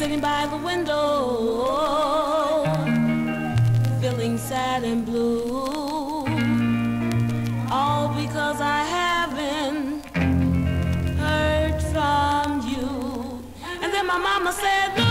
sitting by the window, feeling sad and blue. All because I haven't heard from you. And then my mama said,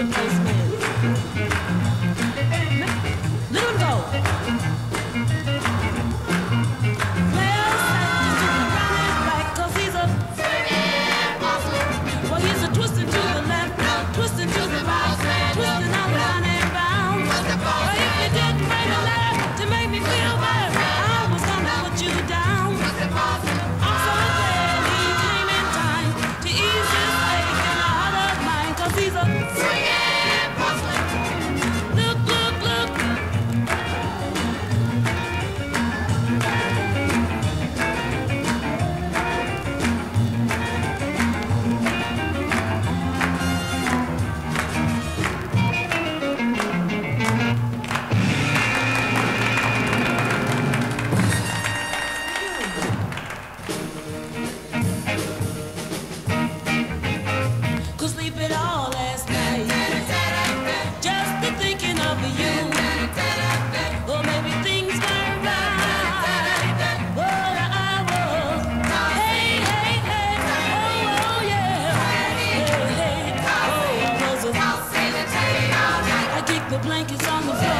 some blankets on the floor.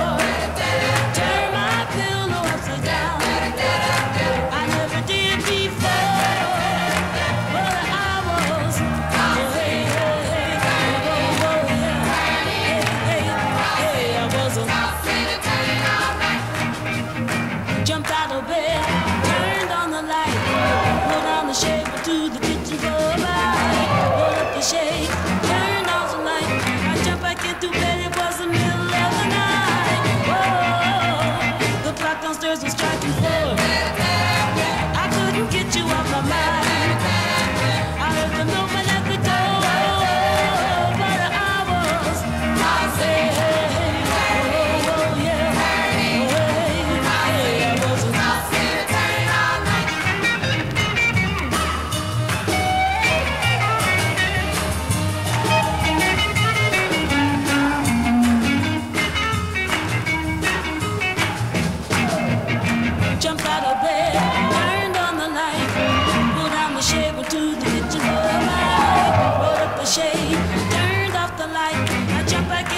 jump again.